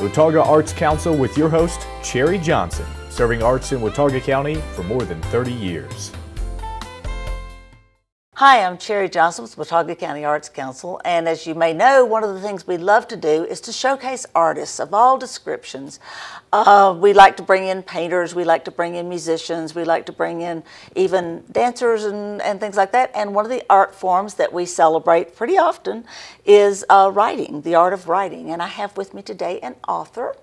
Watauga Arts Council with your host, Cherry Johnson, serving arts in Watauga County for more than 30 years. Hi, I'm Cherry Johnson with Watauga County Arts Council, and as you may know, one of the things we love to do is to showcase artists of all descriptions. Uh, we like to bring in painters, we like to bring in musicians, we like to bring in even dancers and, and things like that. And one of the art forms that we celebrate pretty often is uh, writing, the art of writing. And I have with me today an author.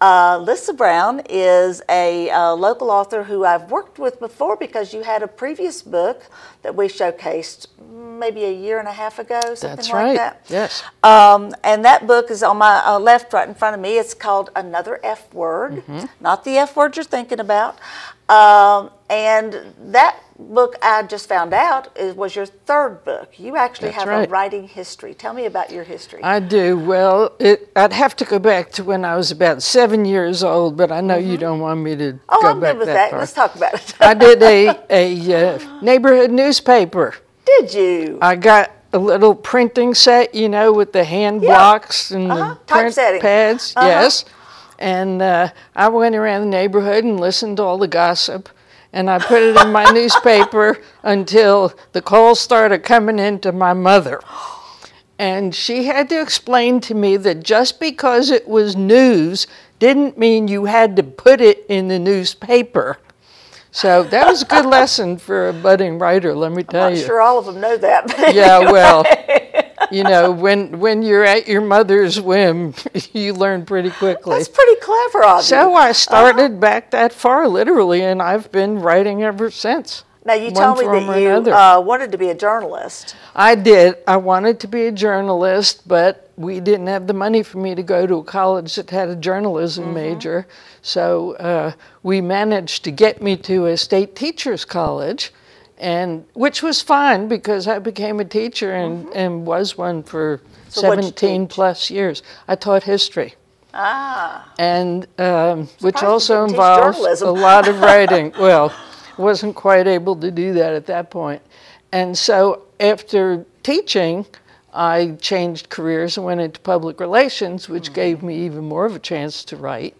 Uh, Lissa Brown is a uh, local author who I've worked with before because you had a previous book that we showcased maybe a year and a half ago, something That's like right. that. Yes. Um, and that book is on my uh, left, right in front of me. It's called Another F Word, Mm-hmm. not the F word you're thinking about. Um, and that book I just found out is, was your third book. You actually That's have a writing history. Tell me about your history. I do. Well, it, I'd have to go back to when I was about seven years old, but I know you don't want me to oh, I'm good with that, that. Let's talk about it. I did a, a uh, neighborhood newspaper. Did you? I got a little printing set, you know, with the hand Yeah. blocks and Uh-huh. the print pads. Uh-huh. Yes. And uh, I went around the neighborhood and listened to all the gossip. And I put it in my newspaper until the calls started coming in to my mother. And she had to explain to me that just because it was news didn't mean you had to put it in the newspaper. So that was a good lesson for a budding writer, let me tell you. I'm you. not sure all of them know that. Yeah, well, you know, when when you're at your mother's whim, you learn pretty quickly. That's pretty clever of you. So I started back that far, literally, and I've been writing ever since. Now you told me that you uh, wanted to be a journalist. I did. I wanted to be a journalist, but we didn't have the money for me to go to a college that had a journalism Mm-hmm. major. So uh, we managed to get me to a state teachers college, and which was fine because I became a teacher and, and was one for Mm-hmm. So 17 plus years. I taught history. Ah, and um, which also didn't involves a lot of writing. well, wasn't quite able to do that at that point. and so after teaching, I changed careers and went into public relations, which Mm-hmm. gave me even more of a chance to write.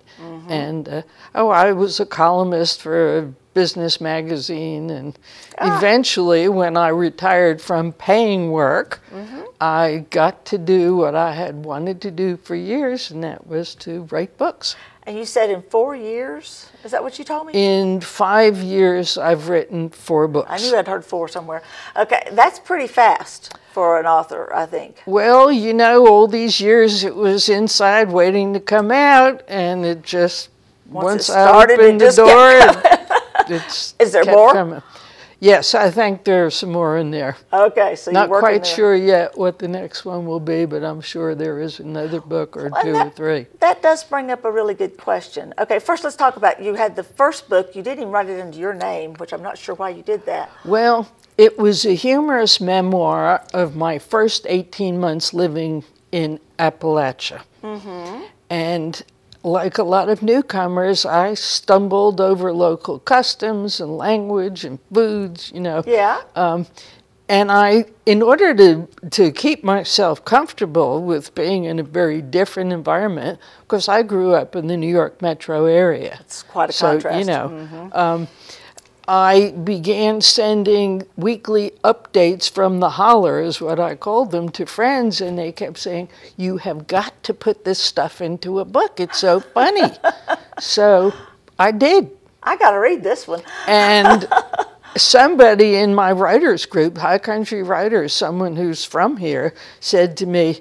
And uh, oh, I was a columnist for a business magazine, and Ah. eventually, when I retired from paying work, Mm-hmm. I got to do what I had wanted to do for years, and that was to write books. and you said in four years? Is that what you told me? In five years, I've written four books. I knew I'd heard four somewhere. Okay, that's pretty fast for an author, I think. Well, you know, all these years it was inside waiting to come out, and it just Once once, it I started, it opened the door, it's Is there more? coming. Yes, I think there's some more in there. Okay, so Not quite sure yet what the next one will be, but I'm sure there is another book or And two or three. That does bring up a really good question. Okay, first let's talk about you had the first book. You didn't even write it under your name, which I'm not sure why you did that. Well, it was a humorous memoir of my first 18 months living in Appalachia. Mm-hmm. And like a lot of newcomers, I stumbled over local customs and language and foods, you know. Yeah. Um, and I, in order to, to keep myself comfortable with being in a very different environment, because I grew up in the New York metro area. It's quite a so, contrast. you know, Mhm. um, I began sending weekly updates from the holler, is what I called them, to friends, and they kept saying, You have got to put this stuff into a book. It's so funny. so I did. I got to read this one. And somebody in my writers group, High Country Writers, someone who's from here, said to me,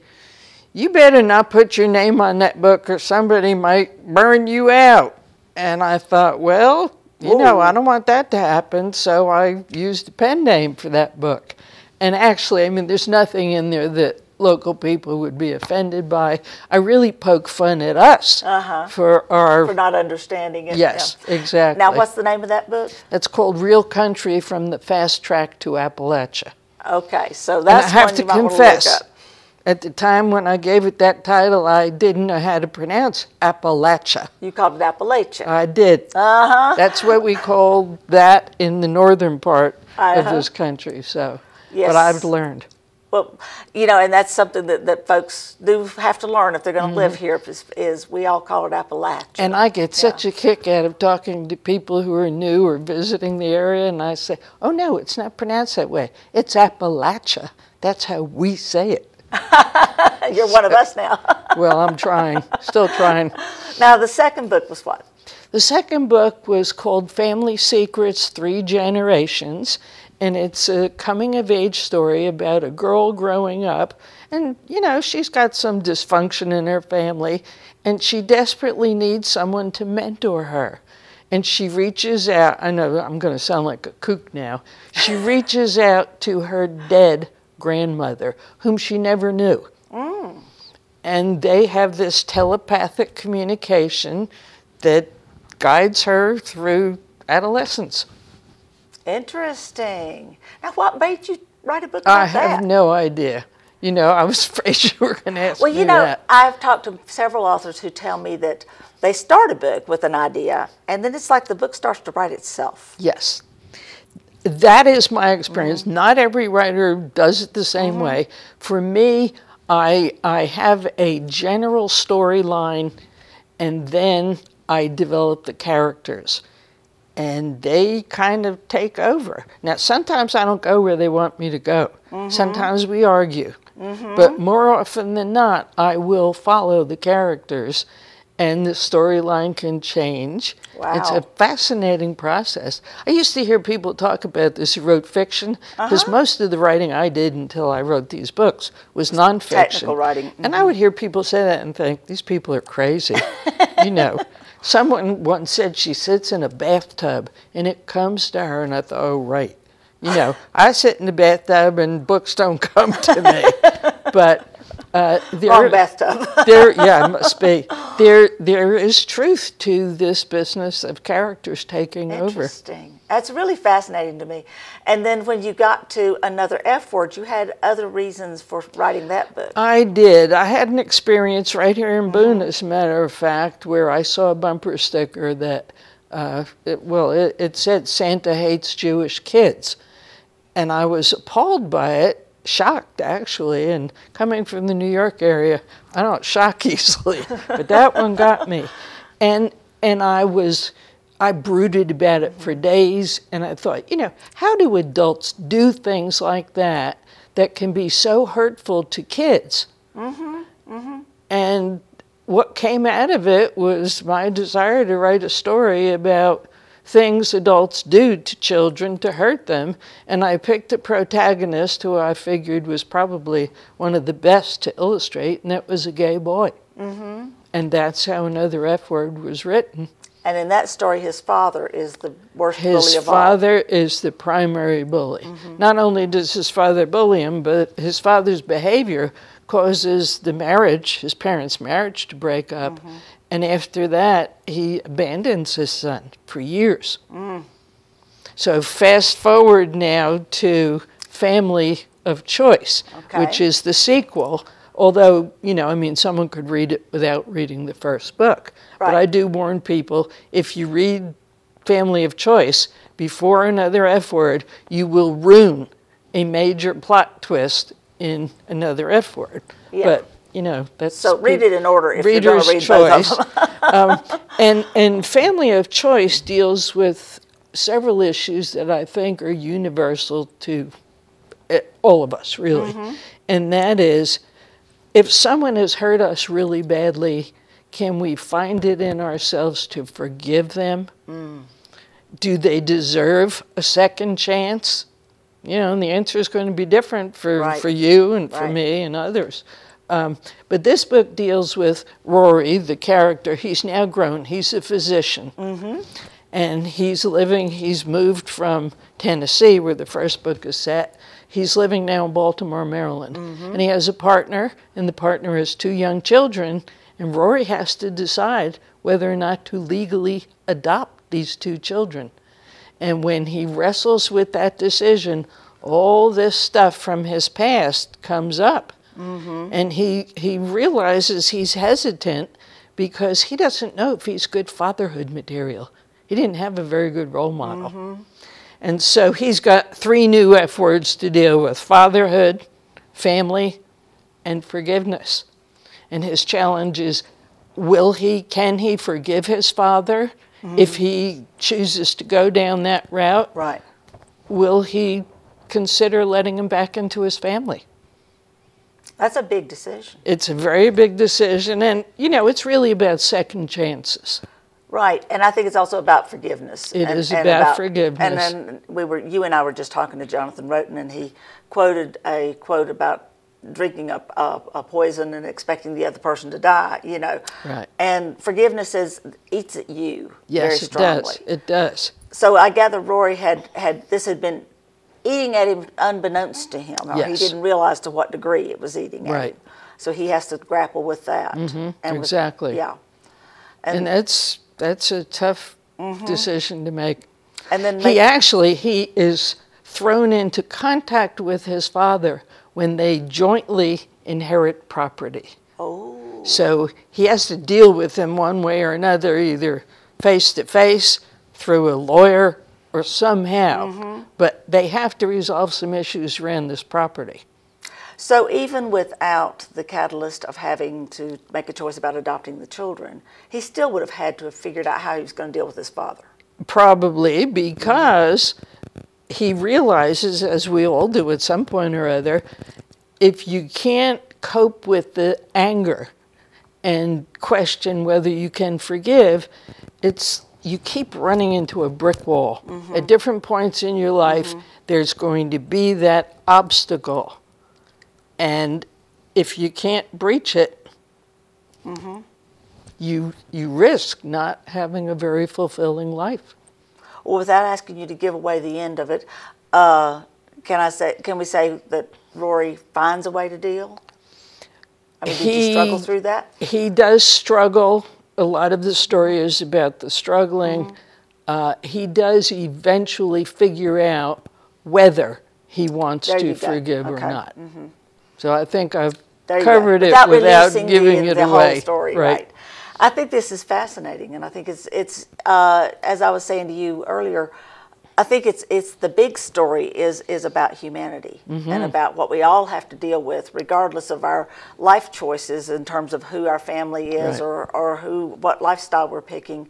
You better not put your name on that book or somebody might burn you out. And I thought, Well, you know, I don't want that to happen, so I used a pen name for that book. And actually, I mean, there's nothing in there that local people would be offended by. I really poke fun at us Uh-huh. for our. For not understanding it. yes, yeah. exactly. Now, what's the name of that book? It's called Real Country from the Fast Track to Appalachia. Okay, so And that's I have to confess. At the time when I gave it that title, I didn't know how to pronounce Appalachia. You called it Appalachia. I did. Uh huh. That's what we call that in the northern part of Uh-huh. this country. So, Yes. but I've learned. well, you know, and that's something that, that folks do have to learn if they're going to live Mm-hmm. here. Is, is we all call it Appalachia. And I get such a kick out of talking to people who are new or visiting the area, and I say, oh no, it's not pronounced that way. It's Appalachia. That's how we say it. You're one of us now. Well, I'm trying, still trying. now, the second book was what? The second book was called Family Secrets Three Generations, and it's a coming of age story about a girl growing up. And, you know, she's got some dysfunction in her family, and she desperately needs someone to mentor her. And she reaches out, I know I'm going to sound like a kook now. She reaches out to her dead grandmother, whom she never knew and they have this telepathic communication that guides her through adolescence. Interesting. Now, what made you write a book about I have that? no idea. You know, I was afraid you were going to ask Well, you know, that. I've talked to several authors who tell me that they start a book with an idea, and then it's like the book starts to write itself. Yes. That is my experience. Mm-hmm. Not every writer does it the same way. For me, I, I have a general storyline and then I develop the characters. And they kind of take over. Now, sometimes I don't go where they want me to go. Mm-hmm. Sometimes we argue. But more often than not, I will follow the characters and the storyline can change. Wow. It's a fascinating process. I used to hear people talk about this who wrote fiction because Uh-huh. most of the writing I did until I wrote these books was nonfiction. Technical writing, mm-hmm. And I would hear people say that and think, these people are crazy. you know, someone once said she sits in a bathtub and it comes to her, and I thought, oh, right. You know, I sit in the bathtub and books don't come to me. but uh, there, there, yeah, it must be. There, there is truth to this business of characters taking over. Interesting. That's really fascinating to me. And then when you got to another F word, you had other reasons for writing that book. I did. I had an experience right here in Boone, as a matter of fact, where I saw a bumper sticker that, uh, it, well, it, it said Santa hates Jewish kids. And I was appalled by it, shocked actually. And coming from the New York area, I don't shock easily, but that one got me. And, and I was, I brooded about it for days, and I thought, you know, how do adults do things like that that can be so hurtful to kids? mm-hmm, mm-hmm. And what came out of it was my desire to write a story about things adults do to children to hurt them. And I picked a protagonist who I figured was probably one of the best to illustrate, and that was a gay boy. Mm-hmm. And that's how another F word was written. And in that story, his father is the worst His bully of all. father is the primary bully. Not only does his father bully him, but his father's behavior causes the marriage, his parents' marriage, to break up. And after that, he abandons his son for years. Mm. So fast forward now to Family of Choice, which is the sequel. Although, you know, I mean, someone could read it without reading the first book. But I do warn people if you read Family of Choice before another F word, you will ruin a major plot twist in another F word. Yeah. But, you know, that's. So read it in order if reader's read both choice. um, and, and Family of Choice deals with several issues that I think are universal to uh, all of us, really. Mm-hmm. And that is if someone has hurt us really badly, can we find it in ourselves to forgive them? Mm. Do they deserve a second chance? You know, and the answer is going to be different for, Right. for you and for me and others. Um, but this book deals with Rory, the character. He's now grown, he's a physician. And he's living, he's moved from Tennessee, where the first book is set. He's living now in Baltimore, Maryland. And he has a partner, and the partner has two young children. And Rory has to decide whether or not to legally adopt these two children. And when he wrestles with that decision, all this stuff from his past comes up. Mm-hmm. And he, he realizes he's hesitant because he doesn't know if he's good fatherhood material. He didn't have a very good role model. Mm-hmm. And so he's got three new F words to deal with fatherhood, family and forgiveness. And his challenge is will he, can he forgive his father mm-hmm. if he chooses to go down that route? Right. Will he consider letting him back into his family? That's a big decision. It's a very big decision, and you know, it's really about second chances. Right, and I think it's also about forgiveness. It and, is about forgiveness. And then we were, you and I were just talking to Jonathan Roten, and he quoted a quote about drinking a, a, a poison and expecting the other person to die. You know, Right. And forgiveness is eats at you very strongly. Yes, it does. It does. So I gather Rory had had this had been eating at him unbeknownst to him, or he didn't realize to what degree it was eating at Right. him. So he has to grapple with that. Mm-hmm. And with- exactly. yeah. And, that's that's a tough mm-hmm. decision to make. And then He actually he is thrown into contact with his father when they jointly inherit property. Oh. So he has to deal with him one way or another, either face to face, through a lawyer, or somehow. Mm-hmm. But they have to resolve some issues around this property. So even without the catalyst of having to make a choice about adopting the children, he still would have had to have figured out how he was going to deal with his father. Probably because he realizes, as we all do at some point or other, if you can't cope with the anger and question whether you can forgive, it's you keep running into a brick wall. Mm-hmm. At different points in your life, mm-hmm. there's going to be that obstacle. And if you can't breach it, mm-hmm. you you risk not having a very fulfilling life. Well, without asking you to give away the end of it, uh, can I say? Can we say that Rory finds a way to deal? I mean, did you He- struggle through that? He does struggle. A lot of the story is about the struggling. Mm-hmm. Uh, he does eventually figure out whether he wants There to forgive or Okay. Mm-hmm. not. So I think I've covered it without, without giving the, it the away. whole story, right. I think this is fascinating, and I think it's it's uh, as I was saying to you earlier. I think it's it's the big story is is about humanity Mm-hmm. and about what we all have to deal with, regardless of our life choices in terms of who our family is Right. or or who what lifestyle we're picking.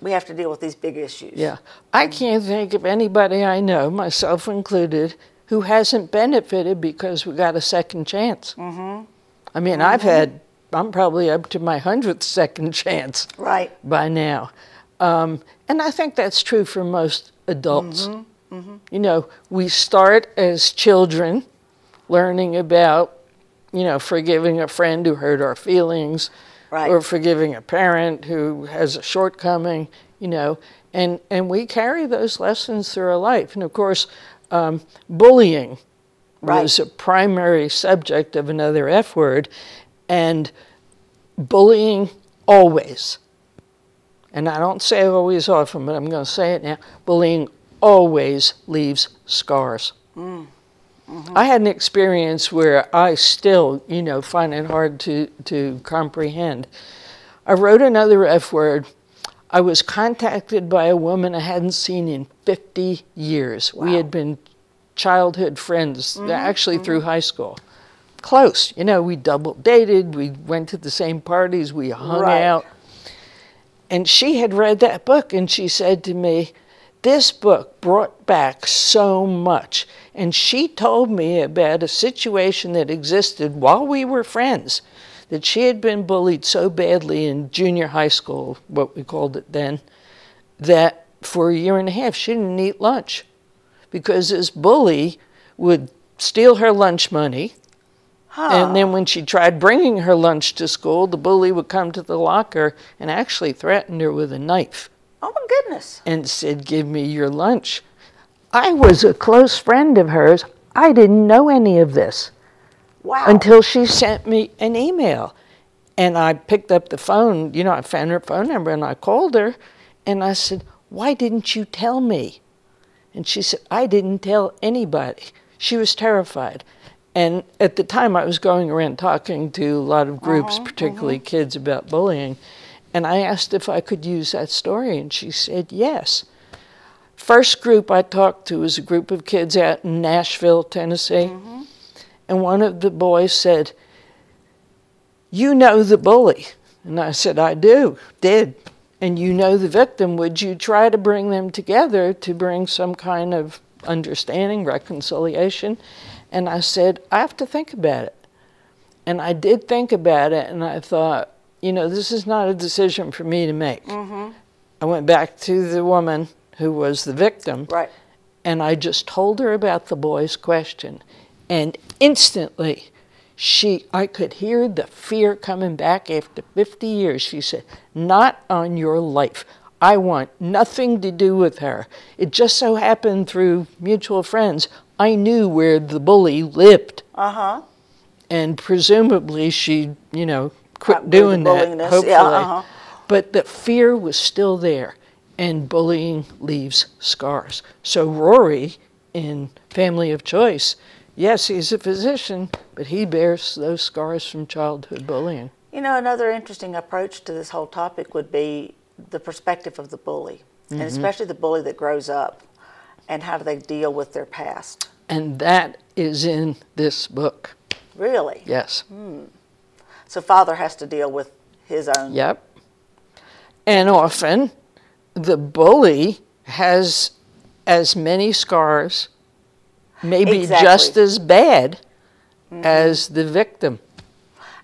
We have to deal with these big issues. Yeah. I can't think of anybody I know, myself included, who hasn't benefited because we got a second chance. Mm-hmm. I mean, I've had, I'm probably up to my hundredth second chance Right. by now. Um, and I think that's true for most adults. You know, we start as children learning about, you know, forgiving a friend who hurt our feelings, Right. or forgiving a parent who has a shortcoming, you know, and, and we carry those lessons through our life. And of course, um, bullying Right. was a primary subject of another F word, and bullying always, and I don't say it always often, but I'm going to say it now bullying always leaves scars. Mm, mm-hmm. I had an experience where I still, you know, find it hard to, to comprehend. I wrote another F word. I was contacted by a woman I hadn't seen in 50 years. We had been childhood friends, mm-hmm, actually through mm-hmm. high school. Close. You know, we double dated, we went to the same parties, we hung Right. out. And she had read that book and she said to me, This book brought back so much. And she told me about a situation that existed while we were friends that she had been bullied so badly in junior high school, what we called it then, that for a year and a half she didn't eat lunch because this bully would steal her lunch money. And then when she tried bringing her lunch to school, the bully would come to the locker and actually threatened her with a knife Oh my goodness. and said, Give me your lunch. I was a close friend of hers. I didn't know any of this Wow. until she sent me an email. And I picked up the phone, you know, I found her phone number and I called her and I said, Why didn't you tell me? And she said, I didn't tell anybody. She was terrified. And at the time, I was going around talking to a lot of groups, uh-huh, particularly uh-huh. kids, about bullying. And I asked if I could use that story, and she said yes. First group I talked to was a group of kids out in Nashville, Tennessee. Mm-hmm. and one of the boys said, You know the bully. And I said, I do, did. And you know the victim. Would you try to bring them together to bring some kind of understanding, reconciliation? And I said, I have to think about it. And I did think about it, and I thought, you know, this is not a decision for me to make. Mm-hmm. I went back to the woman who was the victim, Right. and I just told her about the boy's question. And instantly, she, I could hear the fear coming back after 50 years. She said, Not on your life. I want nothing to do with her. It just so happened through mutual friends, I knew where the bully lived. Uh huh. And presumably she, you know, quit Got rid of the doing that, hopefully. Yeah, uh-huh. But the fear was still there, and bullying leaves scars. So Rory, in Family of Choice, yes, he's a physician, but he bears those scars from childhood bullying. You know, another interesting approach to this whole topic would be the perspective of the bully, and especially the bully that grows up, and how do they deal with their past. And that is in this book. Really? Yes. Hmm. So father has to deal with his own. Yep. And often the bully has as many scars, maybe Exactly. just as bad mm-hmm. as the victim.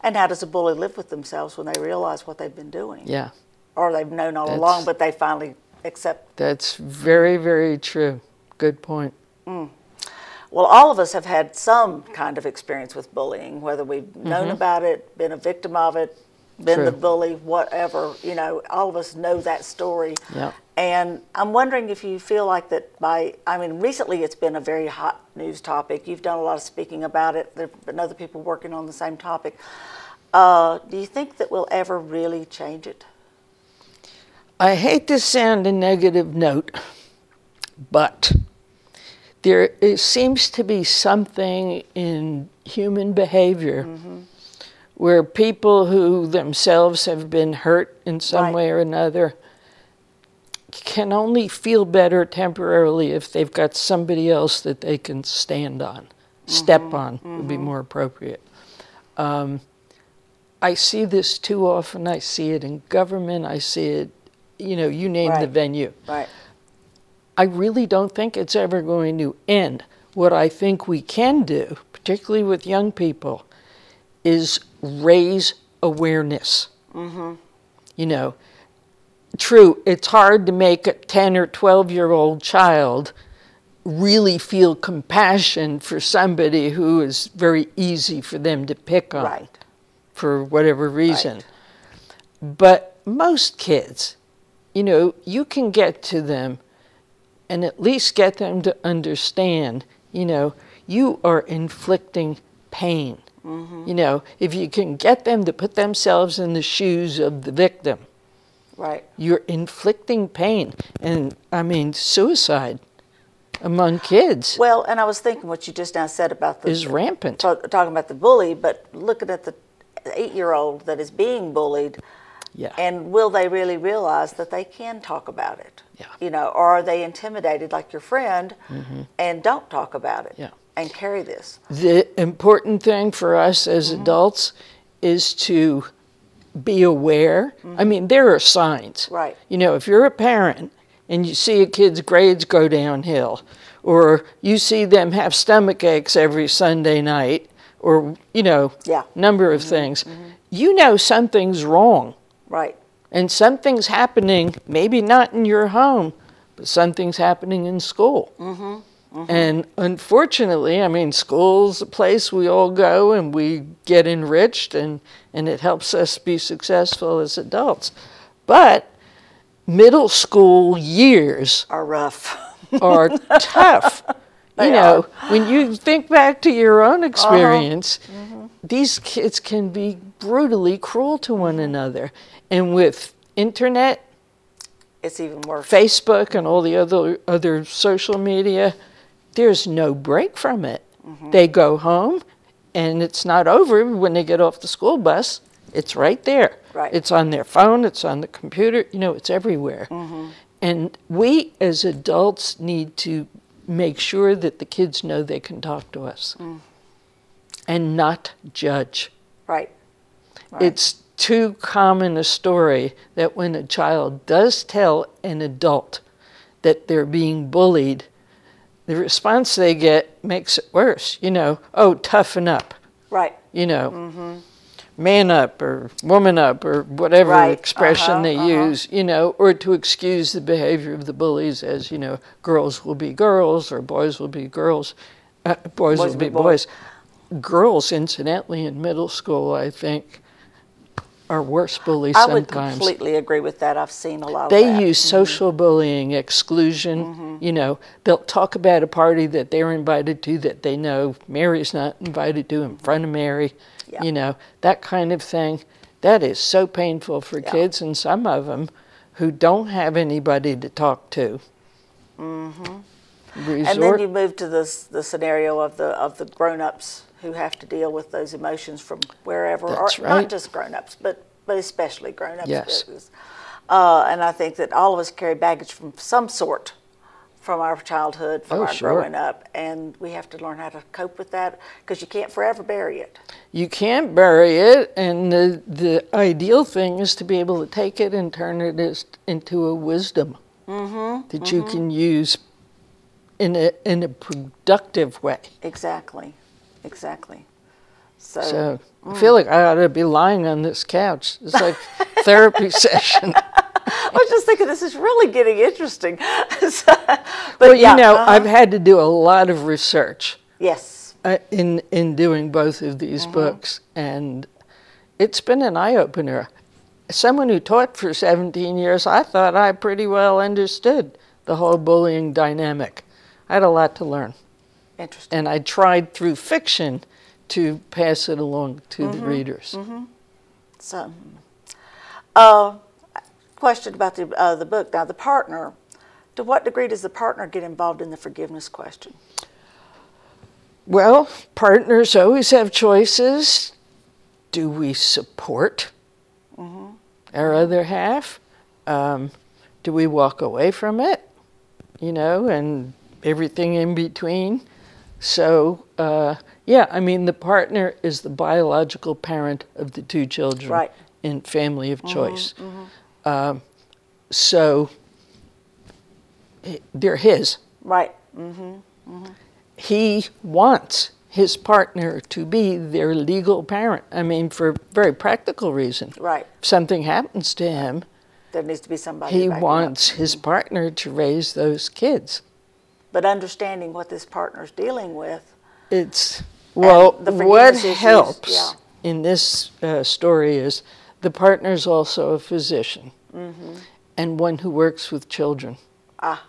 And how does a bully live with themselves when they realize what they've been doing? Yeah. Or they've known all That's- along, but they finally accept. That's very, very true. Good point. Well, all of us have had some kind of experience with bullying, whether we've known Mm-hmm. about it, been a victim of it, been the bully, whatever. You know, all of us know that story. Yeah. And I'm wondering if you feel like that by, I mean, recently it's been a very hot news topic. You've done a lot of speaking about it. There have been other people working on the same topic. Uh, do you think that we'll ever really change it? I hate to sound a negative note, but there seems to be something in human behavior where people who themselves have been hurt in some Right. way or another can only feel better temporarily if they've got somebody else that they can stand on, step on would be more appropriate. Um, I see this too often. I see it in government. I see it, you know, you name the venue. Right. I really don't think it's ever going to end. What I think we can do, particularly with young people, is raise awareness. Mm-hmm. You know, true, it's hard to make a 10 or 12 year old child really feel compassion for somebody who is very easy for them to pick on Right. for whatever reason. Right. But most kids, you know, you can get to them and at least get them to understand, you know, you are inflicting pain. Mm-hmm. You know, if you can get them to put themselves in the shoes of the victim, Right. you're inflicting pain. And I mean, suicide among kids Well, and I was thinking what you just now said about the is rampant. talk, talking about the bully, but looking at the eight-year-old that is being bullied, Yeah. and will they really realize that they can talk about it? Yeah. You know, or are they intimidated like your friend mm-hmm. and don't talk about it? Mm-hmm. Yeah. And carry this. The important thing for us as mm-hmm. adults is to be aware. Mm-hmm. I mean, there are signs. Right. You know, if you're a parent and you see a kid's grades go downhill, or you see them have stomach aches every Sunday night, or, you know, Yeah. number of things, you know something's wrong. Right. And something's happening, maybe not in your home, but something's happening in school. Mm-hmm. Mm-hmm. And unfortunately, I mean, school's a place we all go and we get enriched and, and it helps us be successful as adults. But middle school years Are rough. are tough. They you know, when you think back to your own uh-huh. experience, Mm-hmm. these kids can be brutally cruel to one another. And with internet, it's even worse. Facebook, and all the other other social media, there's no break from it. Mm-hmm. They go home, and it's not over when they get off the school bus. It's right there. Right. It's on their phone. It's on the computer. You know, it's everywhere. Mm-hmm. And we as adults need to make sure that the kids know they can talk to us. and not judge. Right. right. It's too common a story that when a child does tell an adult that they're being bullied, the response they get makes it worse. You know, oh, toughen up. Right. You know, man up or woman up or whatever Right. expression Uh-huh, they uh-huh. use, you know, or to excuse the behavior of the bullies as, you know, girls will be girls or boys will be girls, uh, boys, will be boys. Girls, incidentally, in middle school, I think, are worse bullies I would completely agree with that. I've seen a lot of They use social bullying, exclusion. Mm-hmm. You know, they'll talk about a party that they're invited to that they know Mary's not invited to in front of Mary. Yeah. You know, that kind of thing. That is so painful for Yeah. kids, and some of them who don't have anybody to talk to. Mm-hmm. Resort. And then you move to this the scenario of the of the grown-ups who have to deal with those emotions from wherever, That's or right. not just grown-ups, but but especially grown-ups. Yes. Uh, and I think that all of us carry baggage from some sort from our childhood, from Oh, our sure. growing up, and we have to learn how to cope with that because you can't forever bury it. you can't bury it, and the the ideal thing is to be able to take it and turn it as, into a wisdom Mm-hmm, that you can use in a in a productive way. Exactly, exactly. So, So mm. I feel like I ought to be lying on this couch. It's like therapy session. I was just thinking this is really getting interesting. So, but Well, yeah, you know, uh-huh. I've had to do a lot of research yes, uh, in in doing both of these Mm-hmm. books, and it's been an eye opener. Someone who taught for 17 years, I thought I pretty well understood the whole bullying dynamic. I had a lot to learn, interesting. and I tried through fiction to pass it along to Mm-hmm. the readers. So, uh, question about the uh, the book now. The partner, to what degree does the partner get involved in the forgiveness question? Well, partners always have choices. Do we support our other half? Um, do we walk away from it? You know, and everything in between. So, uh, yeah, I mean, the partner is the biological parent of the two children Right. in family of choice. Um, so, they're his Right. Mm-hmm, he wants his partner to be their legal parent. I mean, for very practical reason. Right. If something happens to him, There needs to be somebody. he wants his partner to raise those kids. But understanding what this partner's dealing with. It's well, the what issues, helps yeah. in this uh, story is the partner's also a physician and one who works with children. Ah.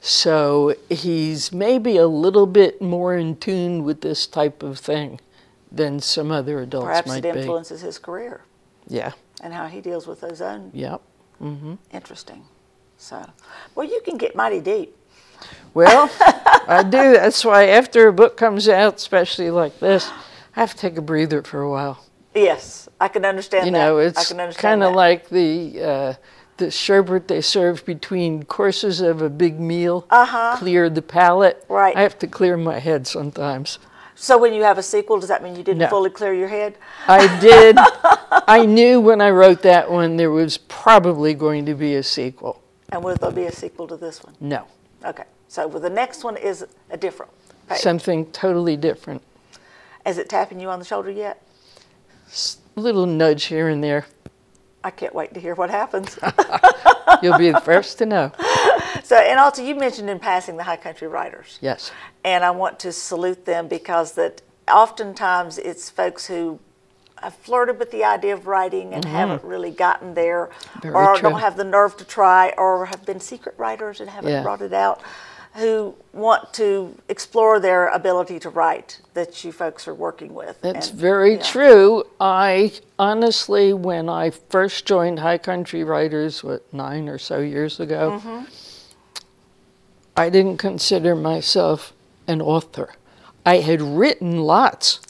So he's maybe a little bit more in tune with this type of thing than some other adults Perhaps might it be. influences his career Yeah. and how he deals with his own. Yep. Mm-hmm. Interesting. So, well, you can get mighty deep. Well, I do. That's why after a book comes out, especially like this, I have to take a breather for a while. Yes, I can understand You that. know, it's kind of like the uh, the sherbet they serve between courses of a big meal. Uh-huh. Clear the palate. Right. I have to clear my head sometimes. So when you have a sequel, does that mean you didn't No. fully clear your head? I did. I knew when I wrote that one there was probably going to be a sequel. And will there be a sequel to this one? No, Okay. So well, the next one is a different page. something totally different. Is it tapping you on the shoulder yet? A little nudge here and there. I can't wait to hear what happens. You'll be the first to know. so, and also you mentioned in passing the High Country Writers. Yes. and I want to salute them because that oftentimes it's folks who have flirted with the idea of writing and mm-hmm. haven't really gotten there. Very or true. don't have the nerve to try, or have been secret writers and haven't Yeah. brought it out, who want to explore their ability to write that you folks are working with. That's And, very yeah. true. I honestly, when I first joined High Country Writers, what, nine or so years ago, Mm-hmm. I didn't consider myself an author. I had written lots.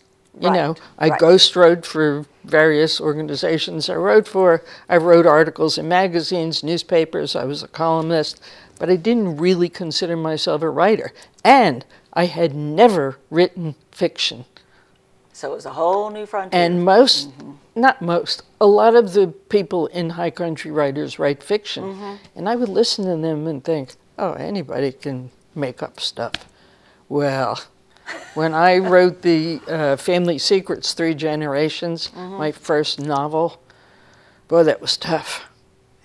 You know, I right. ghost wrote for various organizations I wrote for. I wrote articles in magazines, newspapers. I was a columnist, but I didn't really consider myself a writer. And I had never written fiction. So it was a whole new frontier. And most, mm-hmm. not most, a lot of the people in high country writers write fiction. Mm-hmm. And I would listen to them and think, oh, anybody can make up stuff. Well, when I wrote the uh, Family Secrets Three Generations, mm-hmm. my first novel, boy, that was tough.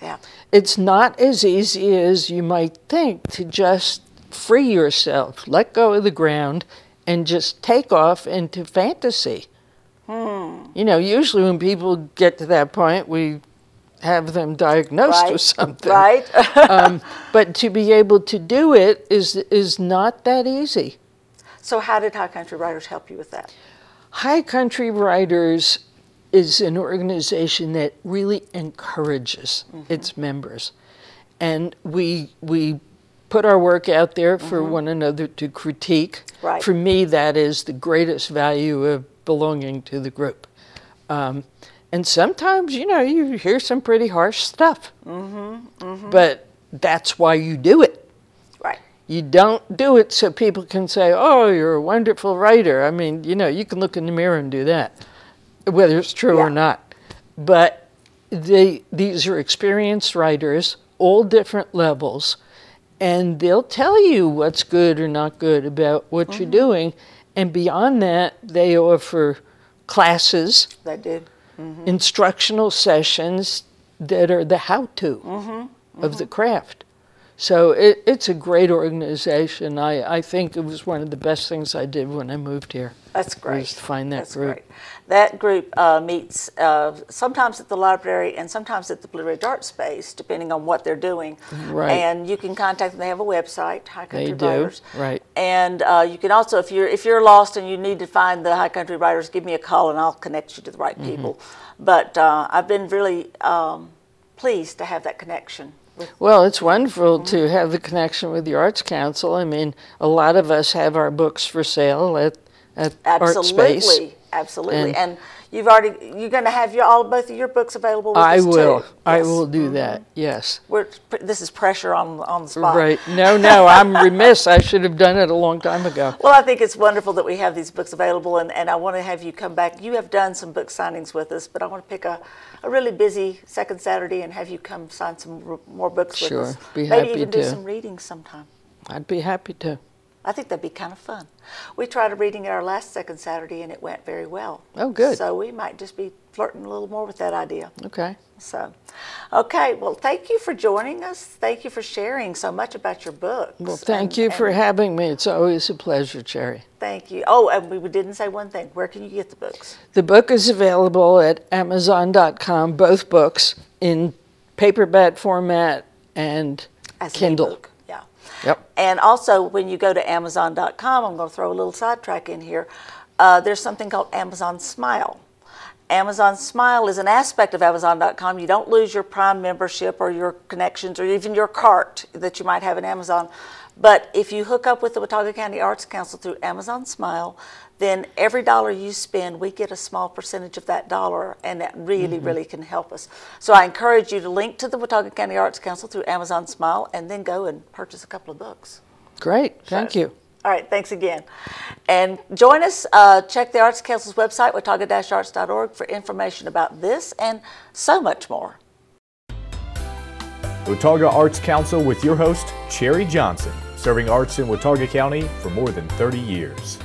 yeah. It's not as easy as you might think to just free yourself, let go of the ground, and just take off into fantasy. You know, usually when people get to that point, we have them diagnosed Right. with something. Right. um, but to be able to do it is is not that easy. so how did High Country Writers help you with that? High Country Writers is an organization that really encourages its members. And we we put our work out there for one another to critique. Right. For me, that is the greatest value of belonging to the group. Um, and sometimes, you know, you hear some pretty harsh stuff. Mm-hmm. But that's why you do it. Right. You don't do it so people can say, "Oh, you're a wonderful writer." I mean, you know, you can look in the mirror and do that, whether it's true or not. But they these are experienced writers, all different levels, and they'll tell you what's good or not good about what you're mm-hmm. doing. And beyond that, they offer classes, They did. Mm-hmm. instructional sessions that are the how-to mm-hmm. of the craft. So it, it's a great organization. I, I think it was one of the best things I did when I moved here. That's great. Was to find that That's group. Great. That group uh, meets uh, sometimes at the library and sometimes at the Blue Ridge Art Space, depending on what they're doing. Right. And you can contact them. They have a website, High Country do, Writers. right. And uh, you can also, if you're if you're lost and you need to find the High Country Writers, give me a call and I'll connect you to the right Mm-hmm. people. But uh, I've been really um, pleased to have that connection. Well, it's wonderful to have the connection with the Arts Council. I mean, a lot of us have our books for sale at, at Art absolutely, Space. Absolutely. And- And, you've already you're going to have your all both of your books available. With I us will. Too. I Yes. will do that. Mm-hmm. Yes. We're, this is pressure on on the spot. Right. No, no, I'm remiss. I should have done it a long time ago. Well, I think it's wonderful that we have these books available, and, and I want to have you come back. You have done some book signings with us, but I want to pick a, a really busy second Saturday and have you come sign some r- more books with Sure, us. be Maybe happy even do to. some readings sometime. I'd be happy to. I think that'd be kind of fun. We tried a reading at our last second Saturday, and it went very well. Oh, good. So we might just be flirting a little more with that idea. Okay. So, okay. Well, thank you for joining us. Thank you for sharing so much about your books. Well, thank and- you for having me. It's always a pleasure, Cherry. Thank you. Oh, and we didn't say one thing. Where can you get the books? The book is available at Amazon.com, both books in paperback format and As Kindle. Yep. And also, when you go to Amazon.com, I'm going to throw a little sidetrack in here. Uh, there's something called Amazon Smile. Amazon Smile is an aspect of Amazon.com. You don't lose your Prime membership or your connections or even your cart that you might have in Amazon. But if you hook up with the Watauga County Arts Council through Amazon Smile, then every dollar you spend, we get a small percentage of that dollar, and that really, really can help us. So I encourage you to link to the Watauga County Arts Council through Amazon Smile and then go and purchase a couple of books. Great. Thank you. All right, thanks again. And join us, uh, check the Arts Council's website, watauga-arts.org, for information about this and so much more. Watauga Arts Council with your host, Cherry Johnson, serving arts in Watauga County for more than 30 years.